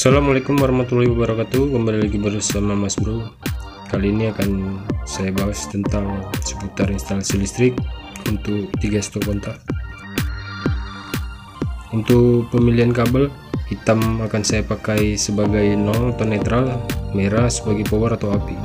Assalamualaikum warahmatullahi wabarakatuh. Kembali lagi bersama Mas Bro. Kali ini akan saya bahas tentang seputar instalasi listrik Untuk 3 stok kontak. Untuk pemilihan kabel Hitam akan saya pakai sebagai nol atau netral Merah sebagai power atau api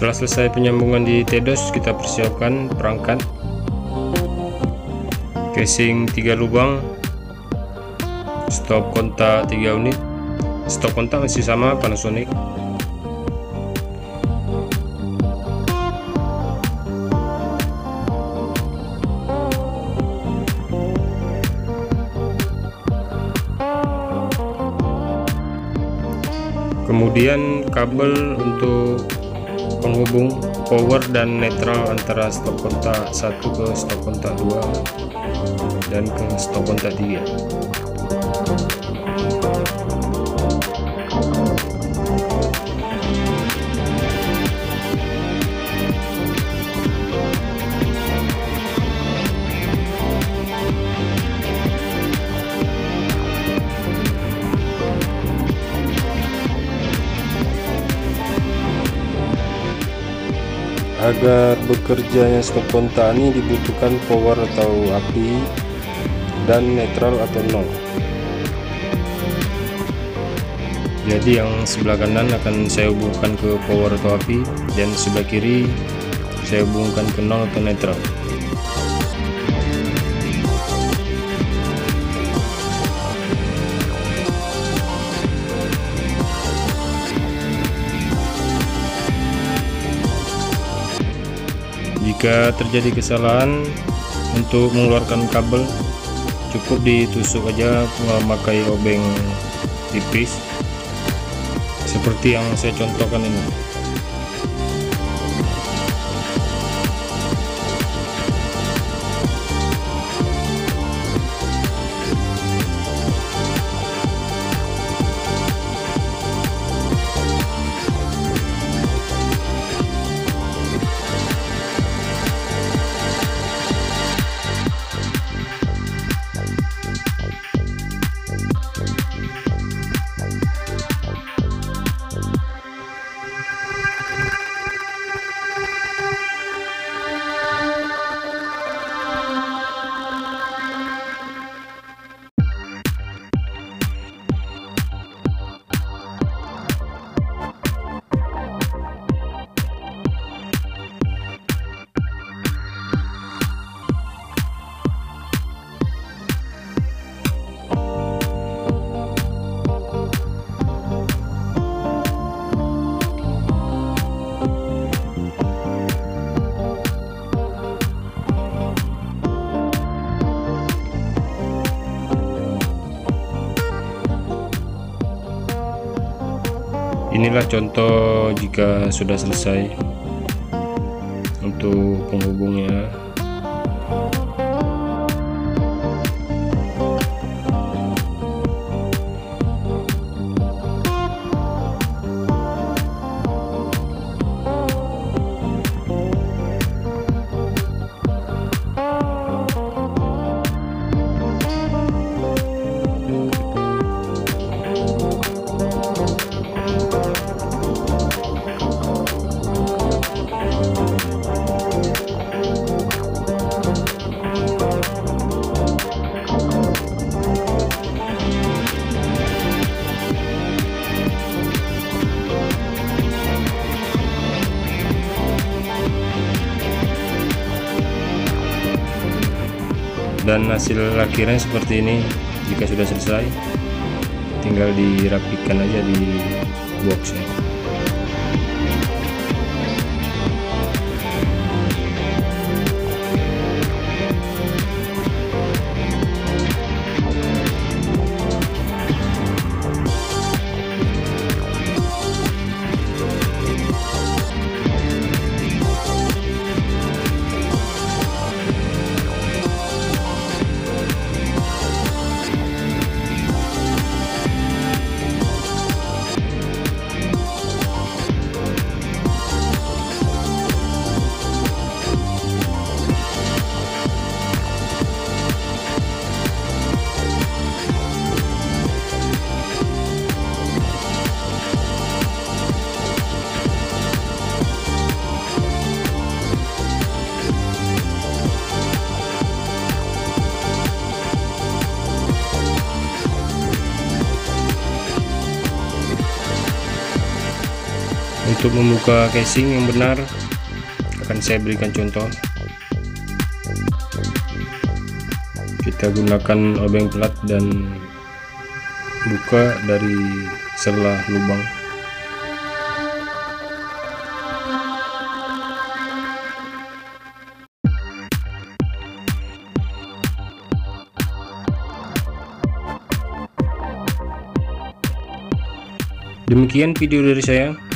Setelah selesai penyambungan di TEDOS, kita persiapkan perangkat. Casing 3 lubang, stop kontak 3 unit, stop kontak masih sama Panasonic. Kemudian kabel untuk penghubung power dan netral antara stop kontak 1 ke stop kontak 2 dan ke stop kontak 3 agar bekerjanya stop kontak ini dibutuhkan power atau api dan netral atau nol. Jadi yang sebelah kanan akan saya hubungkan ke power atau api dan sebelah kiri saya hubungkan ke nol atau netral jika terjadi kesalahan untuk mengeluarkan kabel cukup ditusuk aja memakai obeng tipis. Seperti yang saya contohkan ini inilah contoh jika sudah selesai untuk penghubungnya dan hasil akhirnya seperti ini jika sudah selesai tinggal dirapikan aja di boxnya untuk membuka casing yang benar akan saya berikan contoh. Kita gunakan obeng plat dan buka dari sela lubang. Demikian video dari saya